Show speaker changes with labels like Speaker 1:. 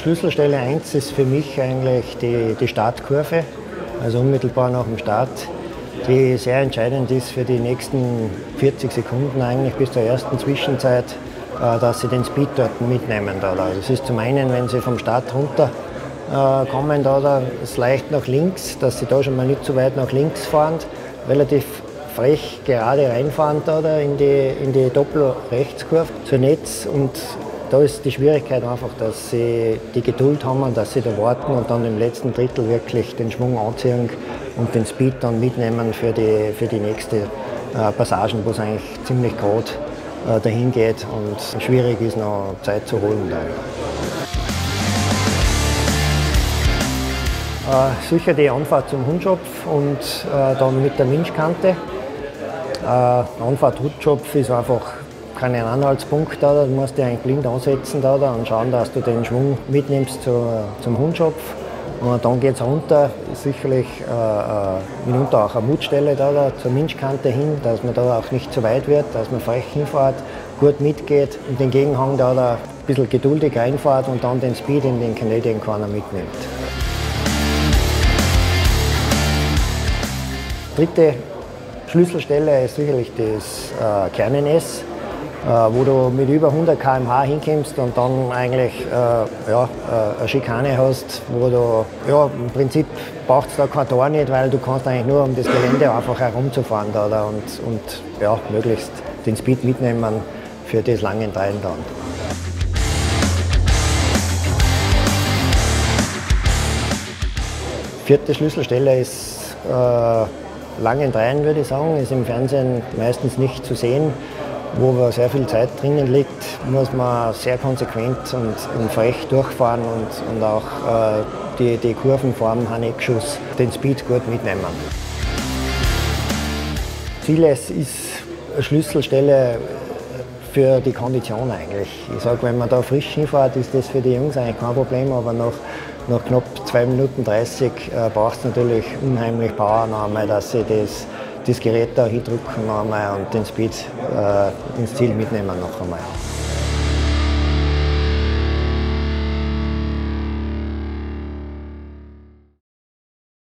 Speaker 1: Schlüsselstelle 1 ist für mich eigentlich die, die Startkurve, also unmittelbar nach dem Start, die sehr entscheidend ist für die nächsten 40 Sekunden eigentlich bis zur ersten Zwischenzeit, äh, dass sie den Speed dort mitnehmen. Das ist zum einen, wenn sie vom Start runter äh, kommen, da ist leicht nach links, dass sie da schon mal nicht zu weit nach links fahren, relativ frech gerade reinfahren da, in die, in die Doppel-Rechtskurve zur Netz und da ist die Schwierigkeit einfach, dass sie die Geduld haben und dass sie da warten und dann im letzten Drittel wirklich den Schwung anziehen und den Speed dann mitnehmen für die, für die nächste äh, Passagen, wo es eigentlich ziemlich gerade äh, dahin geht und schwierig ist, noch Zeit zu holen. Äh, sicher die Anfahrt zum Hundschopf und äh, dann mit der Minschkante. Äh, Anfahrt Hundschopf ist einfach kein Anhaltspunkt da, du musst dich eigentlich blind ansetzen da, da und schauen, dass du den Schwung mitnimmst zu, zum Hundschopf. Und dann geht es runter, sicherlich äh, äh, mitunter auch eine Mutstelle da, da zur Minschkante hin, dass man da auch nicht zu weit wird, dass man frech hinfährt, gut mitgeht und den Gegenhang da, da ein bisschen geduldig reinfährt und dann den Speed in den Canadian Corner mitnimmt. Dritte Schlüsselstelle ist sicherlich das äh, Kernen-S, wo du mit über 100 km/h hinkommst und dann eigentlich äh, ja, äh, eine Schikane hast, wo du, ja, im Prinzip braucht es da kein Tor nicht, weil du kannst eigentlich nur um das Gelände einfach herumzufahren da, da und, und ja, möglichst den Speed mitnehmen für das lange Dreien dann. Vierte Schlüsselstelle ist äh, langen Dreien, würde ich sagen, ist im Fernsehen meistens nicht zu sehen. Wo sehr viel Zeit drinnen liegt, muss man sehr konsequent und, und frech durchfahren und, und auch äh, die, die Kurvenform Haneckschuss, den Speed gut mitnehmen. Ziles ist eine Schlüsselstelle für die Kondition eigentlich. Ich sage, wenn man da frisch hinfährt, ist das für die Jungs eigentlich kein Problem, aber nach, nach knapp 2 Minuten 30 äh, braucht es natürlich unheimlich Power dass sie das das Gerät da hindrücken einmal und den Speed äh, ins Ziel mitnehmen noch einmal.